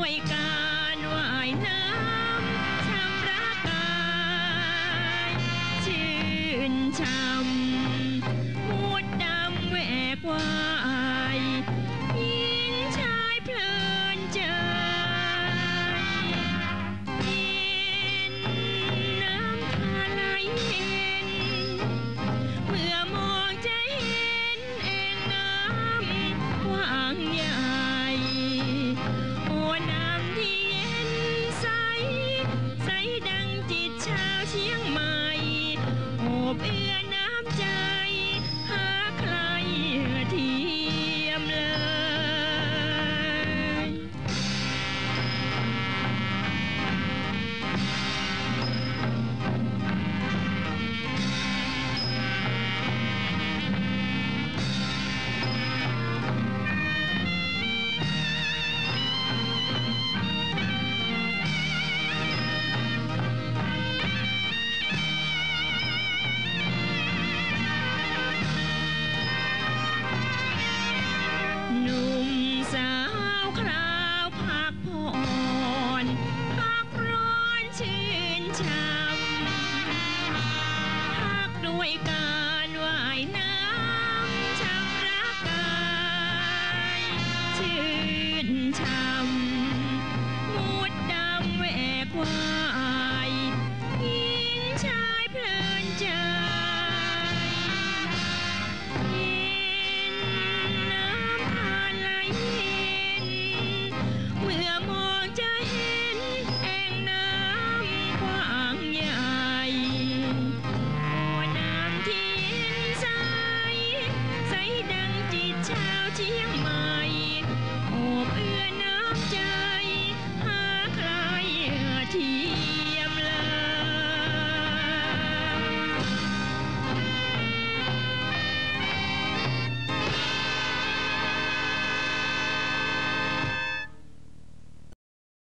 ด้วยการว่ายน้ำชำระกายชื่นชำมูดดำแหวกวา การว่ายน้ำชำระกายชื่นชา